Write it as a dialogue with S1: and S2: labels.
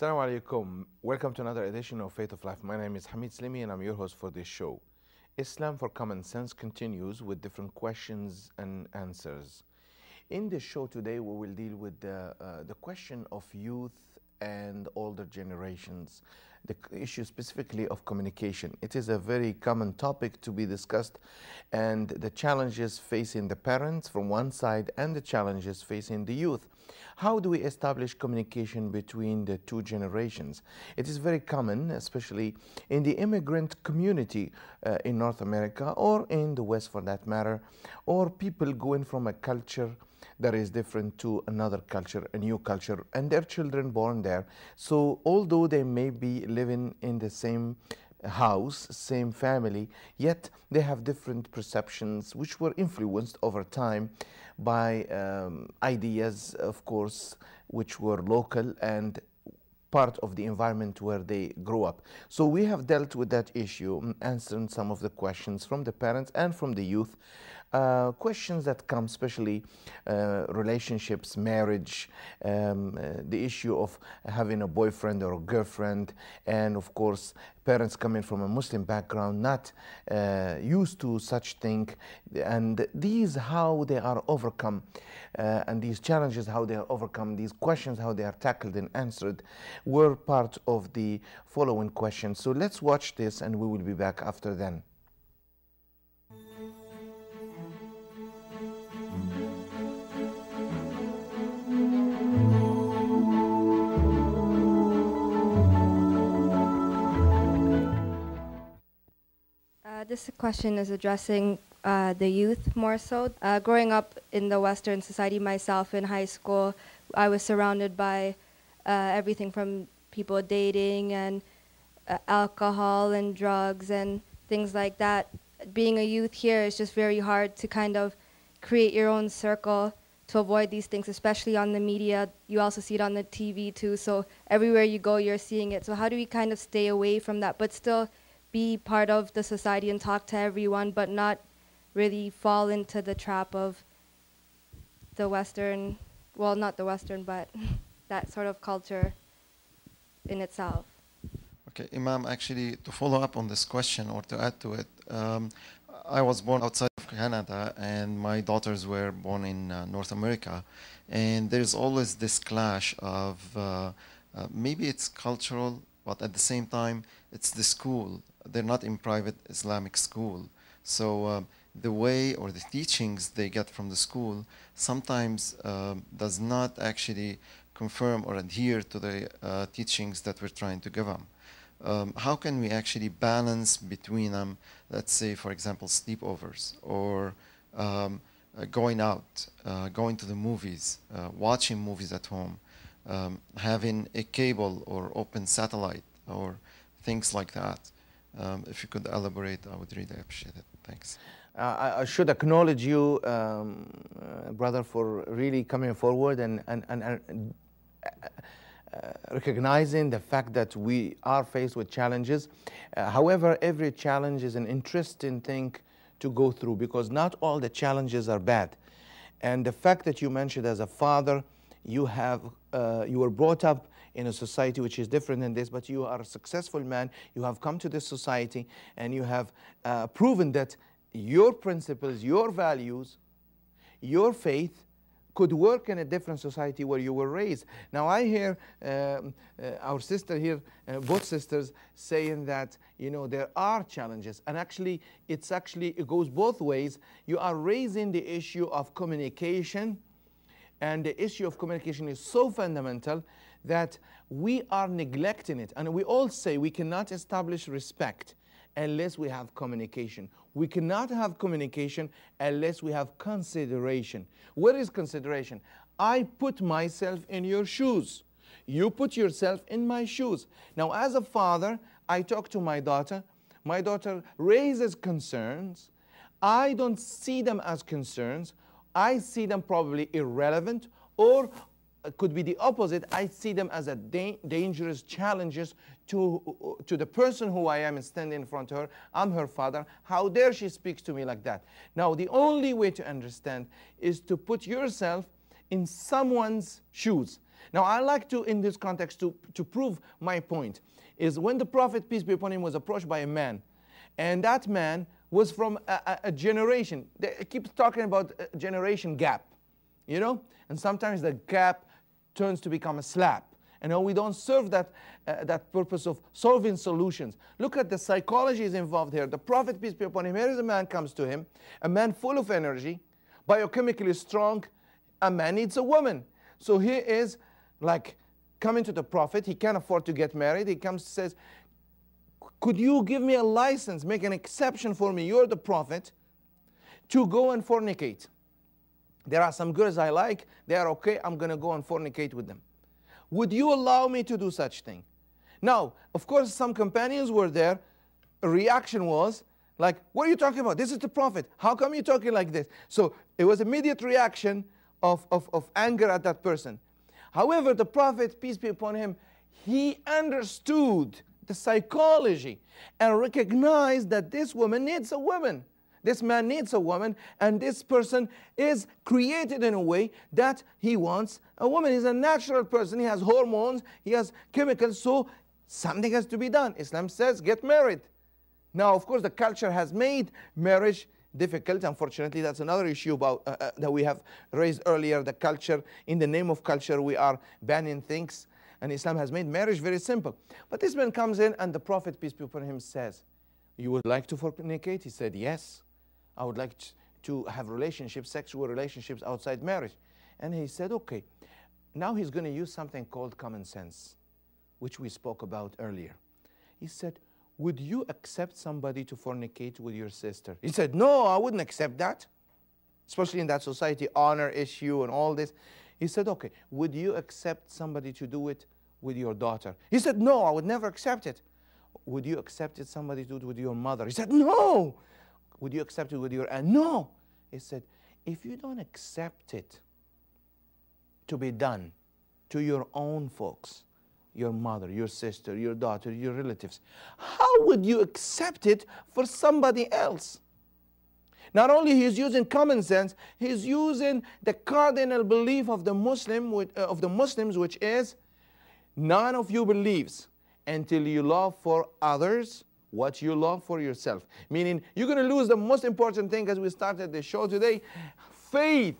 S1: Assalamu alaikum. Welcome to another edition of Faith of Life. My name is Hamid Slimi and I'm your host for this show. Islam for Common Sense continues with different questions and answers. In this show today, we will deal with the, uh, the question of youth and older generations, the issue specifically of communication. It is a very common topic to be discussed, and the challenges facing the parents from one side and the challenges facing the youth. How do we establish communication between the two generations? It is very common, especially in the immigrant community uh, in North America or in the West for that matter, or people going from a culture that is different to another culture, a new culture, and their children born there. So, although they may be living in the same house, same family, yet they have different perceptions which were influenced over time by um, ideas, of course, which were local and part of the environment where they grew up. So we have dealt with that issue, answering some of the questions from the parents and from the youth. Uh, questions that come especially uh, relationships, marriage, um, uh, the issue of having a boyfriend or a girlfriend, and of course parents coming from a Muslim background, not uh, used to such thing, and these how they are overcome, uh, and these challenges how they are overcome, these questions how they are tackled and answered, were part of the following questions. So let's watch this, and we will be back after then.
S2: Uh, this question is addressing uh, the youth more so. Uh, growing up in the Western society myself in high school, I was surrounded by uh, everything from people dating and uh, alcohol and drugs and things like that. Being a youth here is just very hard to kind of create your own circle to avoid these things, especially on the media. You also see it on the TV too. So everywhere you go, you're seeing it. So how do we kind of stay away from that, but still be part of the society and talk to everyone, but not really fall into the trap of the Western, well, not the Western, but that sort of culture in itself.
S3: Okay, Imam, actually, to follow up on this question or to add to it, um, I was born outside of Canada and my daughters were born in uh, North America. And there's always this clash of uh, uh, maybe it's cultural, but at the same time, it's the school. They're not in private Islamic school. So um, the way or the teachings they get from the school sometimes um, does not actually confirm or adhere to the uh, teachings that we're trying to give them. Um, how can we actually balance between them, let's say, for example, sleepovers or um, uh, going out, uh, going to the movies, uh, watching movies at home, um, having a cable or open satellite or things like that. Um, if you could elaborate, I would really appreciate it. Thanks.
S1: Uh, I, should acknowledge you, um, uh, brother, for really coming forward and, and, and, and recognizing the fact that we are faced with challenges. Uh, however, every challenge is an interesting thing to go through because not all the challenges are bad. And the fact that you mentioned as a father, you have uh, you were brought up in a society which is different than this, but you are a successful man. You have come to this society and you have uh, proven that your principles, your values, your faith could work in a different society where you were raised. Now I hear um, uh, our sister here, uh, both sisters, saying that you know there are challenges, and actually it's actually it goes both ways. You are raising the issue of communication, and the issue of communication is so fundamental that we are neglecting it, and we all say we cannot establish respect unless we have communication. We cannot have communication unless we have consideration. What is consideration? I put myself in your shoes. You put yourself in my shoes. Now, as a father, I talk to my daughter. My daughter raises concerns. I don't see them as concerns. I see them probably irrelevant or Uh, could be the opposite. I see them as a da dangerous challenges to, uh, to the person who I am standing in front of her. I'm her father. How dare she speak to me like that? Now, the only way to understand is to put yourself in someone's shoes. Now, I like to, in this context, to, to prove my point, is when the Prophet, peace be upon him, was approached by a man, and that man was from a, a, generation. They keep talking about generation gap, you know? And sometimes the gap turns to become a slap. And we don't serve that, uh, that purpose of solving solutions. Look at the psychology is involved here. The Prophet, peace be upon him, here is a man comes to him, a man full of energy, biochemically strong. A man needs a woman. So he is like coming to the Prophet. He can't afford to get married. He comes says, could you give me a license, make an exception for me? You're the Prophet to go and fornicate. There are some girls I like. They are okay. I'm going to go and fornicate with them. Would you allow me to do such thing? Now, of course, some companions were there. Reaction was like, what are you talking about? This is the prophet. How come you're talking like this? So it was immediate reaction of, of, of anger at that person. However, the prophet, peace be upon him, he understood the psychology and recognized that this woman needs a woman. This man needs a woman, and this person is created in a way that he wants a woman. He's a natural person. He has hormones, he has chemicals, so something has to be done. Islam says, get married. Now, of course, the culture has made marriage difficult. Unfortunately, that's another issue about, uh, uh, that we have raised earlier. The culture, in the name of culture, we are banning things. And Islam has made marriage very simple. But this man comes in, and the Prophet, peace be upon him, says, You would like to fornicate? He said, Yes. I would like to have relationships, sexual relationships outside marriage. And he said, okay. Now he's going to use something called common sense, which we spoke about earlier. He said, would you accept somebody to fornicate with your sister? He said, no, I wouldn't accept that, especially in that society, honor issue and all this. He said, okay, would you accept somebody to do it with your daughter? He said, no, I would never accept it. Would you accept it somebody to do it with your mother? He said, no, would you accept it with your aunt? No. He said, if you don't accept it to be done to your own folks, your mother, your sister, your daughter, your relatives, how would you accept it for somebody else? Not only he's using common sense, he's using the cardinal belief of the Muslim, uh, of the Muslims, which is none of you believes until you love for others what you love for yourself. Meaning, you're going to lose the most important thing as we started the show today faith.